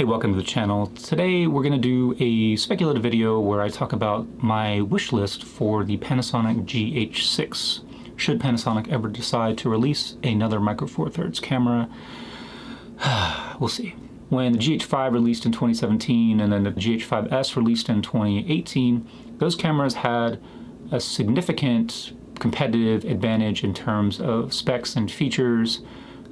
Hey, welcome to the channel. Today we're going to do a speculative video where I talk about my wish list for the Panasonic GH6. Should Panasonic ever decide to release another Micro Four Thirds camera, we'll see. When the GH5 released in 2017 and then the GH5S released in 2018, those cameras had a significant competitive advantage in terms of specs and features,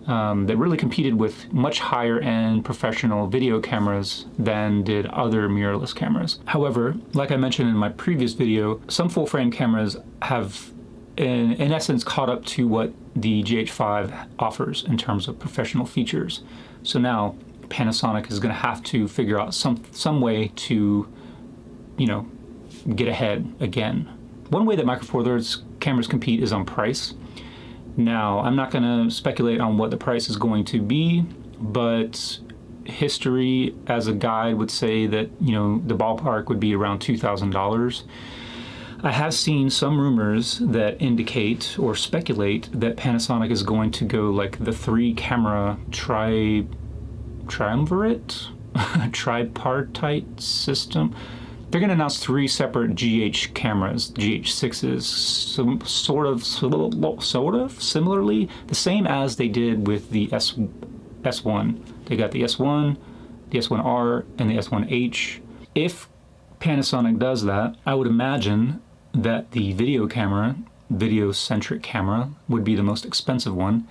um, that really competed with much higher end professional video cameras than did other mirrorless cameras. However, like I mentioned in my previous video, some full frame cameras have in, in essence caught up to what the GH5 offers in terms of professional features. So now Panasonic is going to have to figure out some some way to, you know, get ahead again. One way that Micro Four Thirds cameras compete is on price. Now, I'm not going to speculate on what the price is going to be, but history as a guide would say that, you know, the ballpark would be around $2,000. I have seen some rumors that indicate or speculate that Panasonic is going to go like the three camera tri triumvirate tripartite system they're going to announce three separate GH cameras, GH6s, some sort of, sort of, similarly, the same as they did with the S, S1. They got the S1, the S1R, and the S1H. If Panasonic does that, I would imagine that the video camera, video-centric camera, would be the most expensive one.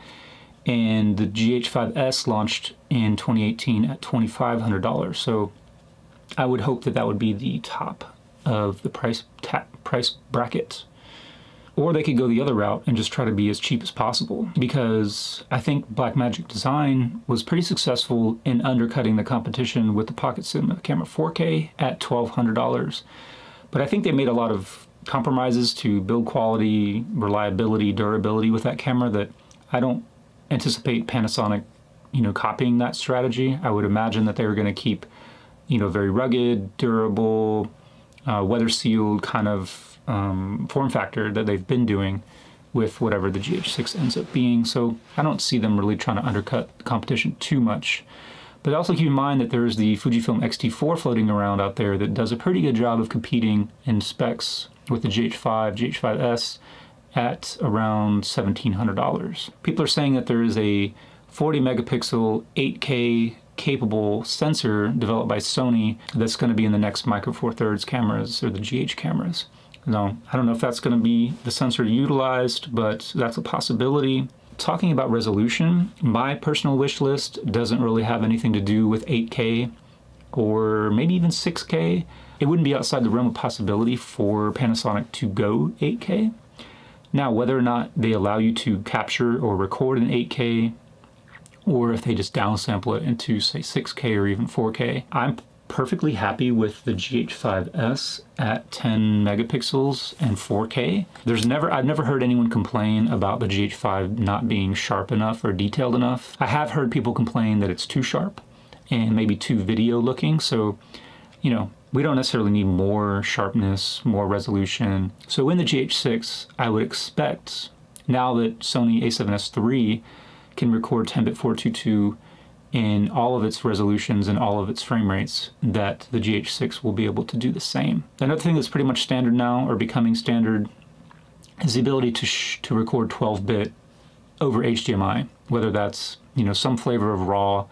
And the GH5S launched in 2018 at $2,500. So I would hope that that would be the top of the price price bracket. Or they could go the other route and just try to be as cheap as possible because I think Blackmagic Design was pretty successful in undercutting the competition with the Pocket Cinema Camera 4K at $1,200. But I think they made a lot of compromises to build quality, reliability, durability with that camera that I don't anticipate Panasonic, you know, copying that strategy. I would imagine that they were going to keep you know, very rugged, durable, uh, weather sealed kind of um, form factor that they've been doing with whatever the GH6 ends up being. So I don't see them really trying to undercut the competition too much. But also keep in mind that there's the Fujifilm X-T4 floating around out there that does a pretty good job of competing in specs with the GH5, GH5S at around $1,700. People are saying that there is a 40 megapixel 8K capable sensor developed by Sony that's going to be in the next Micro Four Thirds cameras or the GH cameras. Now, I don't know if that's going to be the sensor utilized, but that's a possibility. Talking about resolution, my personal wish list doesn't really have anything to do with 8K or maybe even 6K. It wouldn't be outside the realm of possibility for Panasonic to go 8K. Now, whether or not they allow you to capture or record in 8K or if they just downsample it into say 6K or even 4K. I'm perfectly happy with the GH5S at 10 megapixels and 4K. There's never, I've never heard anyone complain about the GH5 not being sharp enough or detailed enough. I have heard people complain that it's too sharp and maybe too video looking. So, you know, we don't necessarily need more sharpness, more resolution. So in the GH6, I would expect now that Sony a7S III can record 10-bit 422 in all of its resolutions and all of its frame rates that the GH6 will be able to do the same. Another thing that's pretty much standard now or becoming standard is the ability to to record 12-bit over HDMI, whether that's you know some flavor of RAW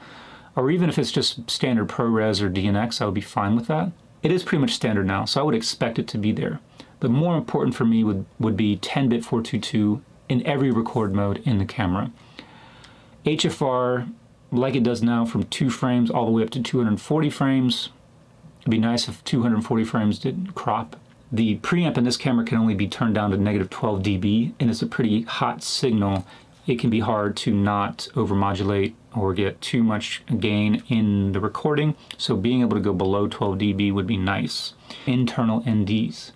or even if it's just standard ProRes or DNX, I would be fine with that. It is pretty much standard now, so I would expect it to be there. But more important for me would, would be 10-bit 422 in every record mode in the camera. HFR, like it does now, from 2 frames all the way up to 240 frames. It'd be nice if 240 frames didn't crop. The preamp in this camera can only be turned down to negative 12 dB, and it's a pretty hot signal. It can be hard to not overmodulate or get too much gain in the recording, so being able to go below 12 dB would be nice. Internal NDs.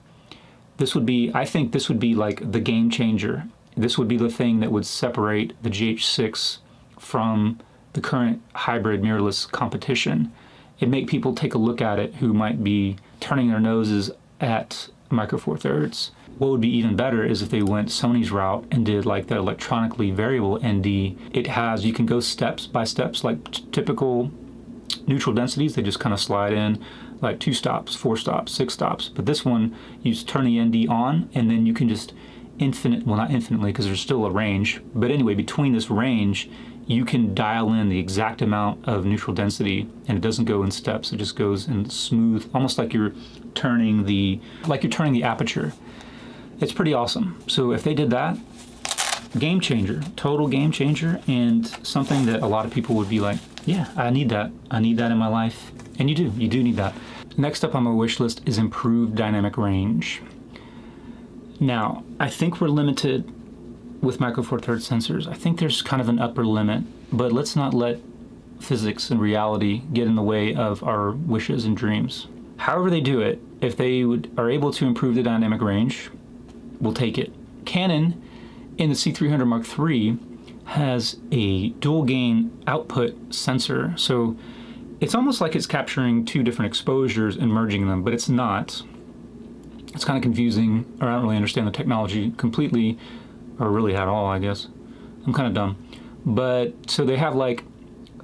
This would be, I think this would be like the game changer. This would be the thing that would separate the GH6 from the current hybrid mirrorless competition and make people take a look at it who might be turning their noses at Micro Four Thirds. What would be even better is if they went Sony's route and did like the electronically variable ND. It has, you can go steps by steps like typical neutral densities, they just kind of slide in like two stops, four stops, six stops. But this one, you just turn the ND on and then you can just infinite, well not infinitely because there's still a range, but anyway, between this range, you can dial in the exact amount of neutral density and it doesn't go in steps, it just goes in smooth, almost like you're turning the, like you're turning the aperture. It's pretty awesome. So if they did that, game changer, total game changer, and something that a lot of people would be like, yeah, I need that. I need that in my life. And you do, you do need that. Next up on my wish list is improved dynamic range. Now, I think we're limited with Micro Four Thirds sensors. I think there's kind of an upper limit, but let's not let physics and reality get in the way of our wishes and dreams. However they do it, if they would, are able to improve the dynamic range, we'll take it. Canon in the C300 Mark III has a dual gain output sensor. So it's almost like it's capturing two different exposures and merging them, but it's not. It's kind of confusing, or I don't really understand the technology completely, or really at all, I guess. I'm kind of dumb. But so they have like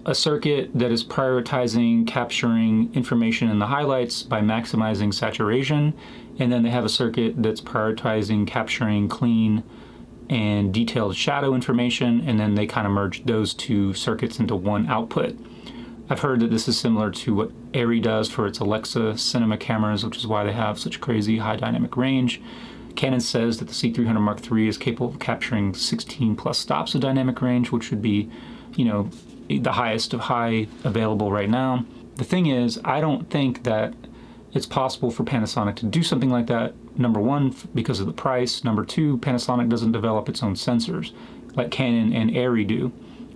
a circuit that is prioritizing capturing information in the highlights by maximizing saturation, and then they have a circuit that's prioritizing capturing clean and detailed shadow information, and then they kind of merge those two circuits into one output. I've heard that this is similar to what Arri does for its Alexa cinema cameras, which is why they have such crazy high dynamic range. Canon says that the C300 Mark III is capable of capturing 16 plus stops of dynamic range, which would be, you know, the highest of high available right now. The thing is, I don't think that it's possible for Panasonic to do something like that. Number one, because of the price. Number two, Panasonic doesn't develop its own sensors like Canon and Arri do.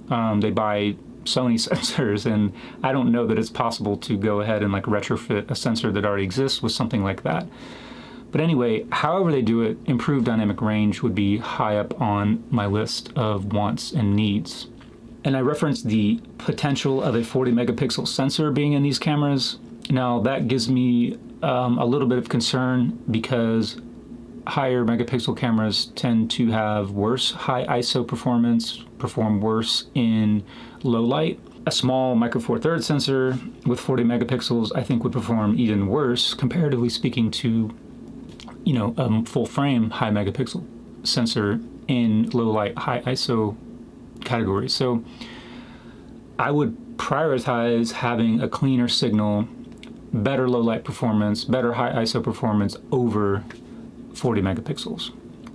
Um, they buy Sony sensors, and I don't know that it's possible to go ahead and like retrofit a sensor that already exists with something like that. But anyway, however they do it, improved dynamic range would be high up on my list of wants and needs. And I referenced the potential of a 40 megapixel sensor being in these cameras. Now that gives me um, a little bit of concern because higher megapixel cameras tend to have worse high ISO performance, perform worse in low light. A small micro four thirds sensor with 40 megapixels I think would perform even worse comparatively speaking to you know a full frame high megapixel sensor in low light high ISO categories. So I would prioritize having a cleaner signal, better low light performance, better high ISO performance over 40 megapixels.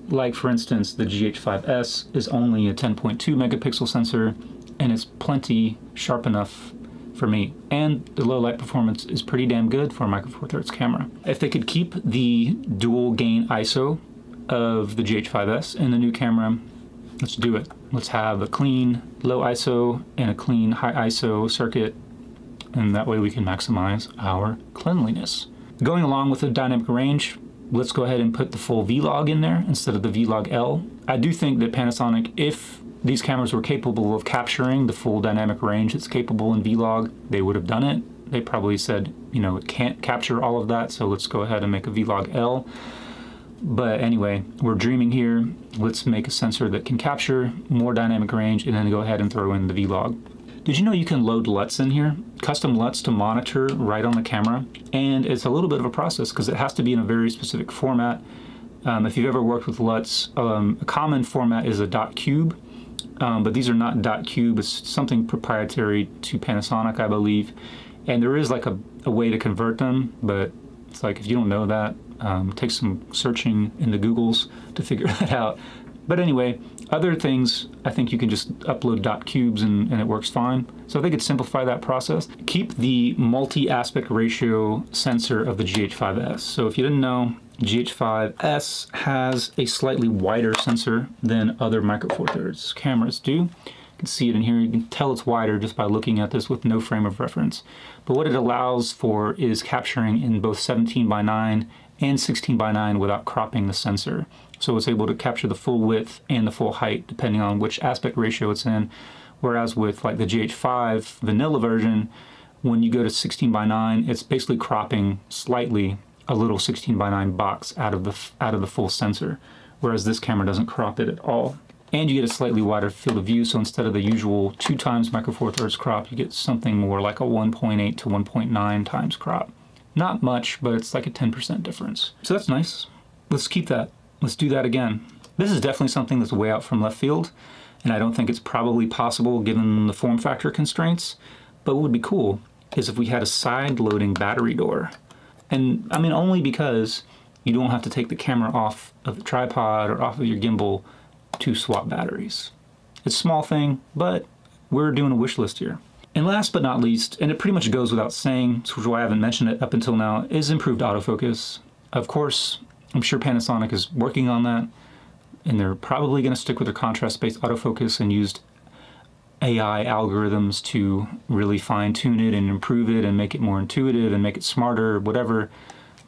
Like for instance, the GH5S is only a 10.2 megapixel sensor and it's plenty sharp enough for me. And the low light performance is pretty damn good for a Micro Four Thirds camera. If they could keep the dual gain ISO of the GH5S in the new camera, let's do it. Let's have a clean low ISO and a clean high ISO circuit, and that way we can maximize our cleanliness. Going along with the dynamic range, let's go ahead and put the full V-Log in there instead of the V-Log L. I do think that Panasonic, if these cameras were capable of capturing the full dynamic range that's capable in V-Log, they would have done it. They probably said, you know, it can't capture all of that, so let's go ahead and make a V-Log L. But anyway, we're dreaming here. Let's make a sensor that can capture more dynamic range and then go ahead and throw in the V-Log. Did you know you can load LUTs in here? Custom LUTs to monitor right on the camera. And it's a little bit of a process because it has to be in a very specific format. Um, if you've ever worked with LUTs, um, a common format is a dot cube, um, but these are not dot cube. It's something proprietary to Panasonic, I believe. And there is like a, a way to convert them, but it's like if you don't know that, um, take some searching in the Googles to figure that out. But anyway, other things, I think you can just upload dot cubes and, and it works fine. So they could simplify that process. Keep the multi-aspect ratio sensor of the GH5S. So if you didn't know, GH5S has a slightly wider sensor than other Micro Four Thirds cameras do. You can see it in here. You can tell it's wider just by looking at this with no frame of reference. But what it allows for is capturing in both 17 by 9 and 16 by 9 without cropping the sensor. So it's able to capture the full width and the full height depending on which aspect ratio it's in. Whereas with like the GH5 vanilla version, when you go to 16 by 9, it's basically cropping slightly a little 16 by 9 box out of the out of the full sensor, whereas this camera doesn't crop it at all. and you get a slightly wider field of view. So instead of the usual two times micro four thirds crop, you get something more like a 1.8 to 1.9 times crop. Not much, but it's like a 10% difference. So that's nice. Let's keep that. Let's do that again. This is definitely something that's way out from left field, and I don't think it's probably possible given the form factor constraints. But what would be cool is if we had a side loading battery door. And I mean, only because you don't have to take the camera off of the tripod or off of your gimbal to swap batteries. It's a small thing, but we're doing a wish list here. And last but not least, and it pretty much goes without saying, which is why I haven't mentioned it up until now, is improved autofocus. Of course, I'm sure Panasonic is working on that, and they're probably going to stick with their contrast-based autofocus and used AI algorithms to really fine-tune it and improve it and make it more intuitive and make it smarter, whatever.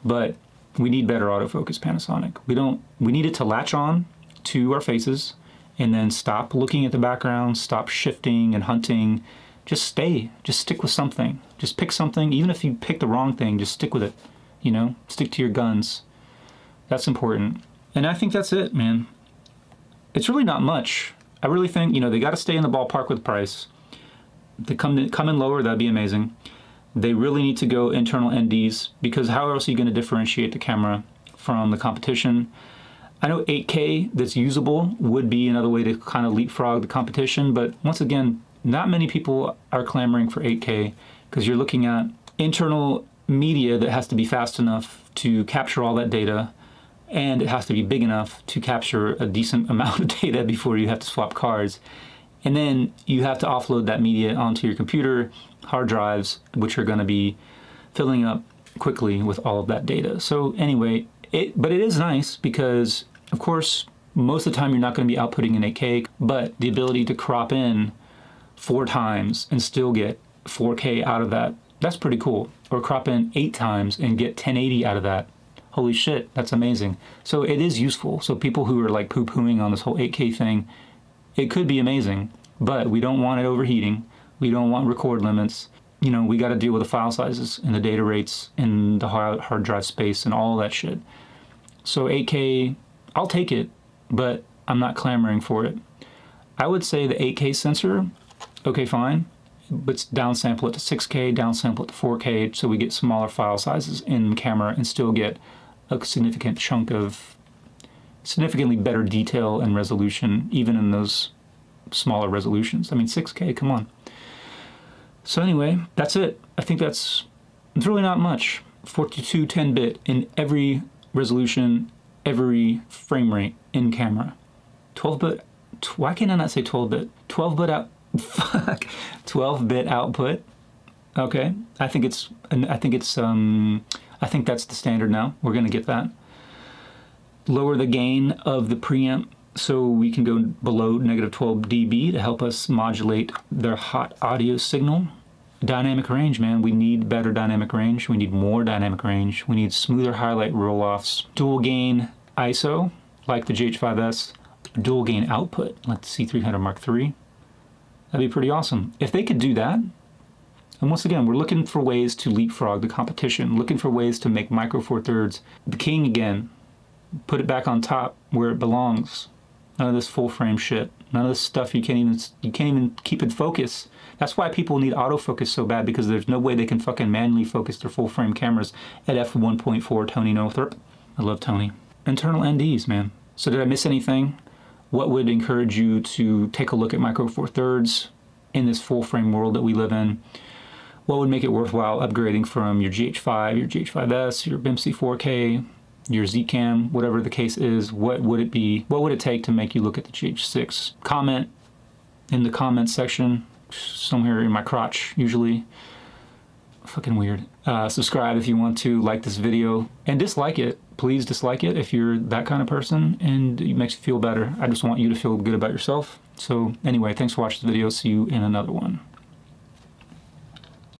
But we need better autofocus, Panasonic. We don't. We need it to latch on to our faces and then stop looking at the background, stop shifting and hunting. Just stay, just stick with something. Just pick something, even if you pick the wrong thing, just stick with it. You know, stick to your guns. That's important. And I think that's it, man. It's really not much. I really think, you know, they got to stay in the ballpark with price. They come come in lower, that'd be amazing. They really need to go internal NDs because how else are you going to differentiate the camera from the competition? I know 8K that's usable would be another way to kind of leapfrog the competition, but once again, not many people are clamoring for 8K because you're looking at internal media that has to be fast enough to capture all that data and it has to be big enough to capture a decent amount of data before you have to swap cards. And then you have to offload that media onto your computer, hard drives, which are going to be filling up quickly with all of that data. So anyway, it, but it is nice because, of course, most of the time you're not going to be outputting in 8K, but the ability to crop in four times and still get 4K out of that, that's pretty cool. Or crop in eight times and get 1080 out of that. Holy shit, that's amazing. So it is useful. So people who are like poo-pooing on this whole 8K thing, it could be amazing, but we don't want it overheating. We don't want record limits you know, we got to deal with the file sizes and the data rates and the hard drive space and all that shit. So 8K, I'll take it, but I'm not clamoring for it. I would say the 8K sensor, okay, fine, but downsample it to 6K, downsample it to 4K, so we get smaller file sizes in camera and still get a significant chunk of significantly better detail and resolution, even in those smaller resolutions. I mean, 6K, come on. So anyway, that's it. I think that's it's really not much. 42 10-bit in every resolution, every frame rate in camera. 12-bit, why can I not say 12-bit? 12-bit out, fuck, 12-bit output. Okay, I think it's, I think it's, um, I think that's the standard now. We're gonna get that. Lower the gain of the preamp so we can go below negative 12 dB to help us modulate their hot audio signal dynamic range, man. We need better dynamic range. We need more dynamic range. We need smoother highlight roll-offs. Dual gain ISO, like the GH5S. Dual gain output, like the C300 Mark III. That'd be pretty awesome. If they could do that, and once again, we're looking for ways to leapfrog the competition, looking for ways to make Micro Four Thirds the king again. Put it back on top where it belongs. None of this full frame shit. None of this stuff you can't even you can't even keep in focus. That's why people need autofocus so bad because there's no way they can fucking manually focus their full frame cameras at f1.4 Tony Northrup. I love Tony. Internal NDs, man. So did I miss anything? What would encourage you to take a look at Micro Four Thirds in this full frame world that we live in? What would make it worthwhile upgrading from your GH5, your GH5S, your BIMC 4K, your Zcam, whatever the case is, what would it be? What would it take to make you look at the GH6? Comment in the comment section, somewhere in my crotch, usually. Fucking weird. Uh, subscribe if you want to like this video and dislike it. Please dislike it if you're that kind of person and it makes you feel better. I just want you to feel good about yourself. So anyway, thanks for watching the video. See you in another one.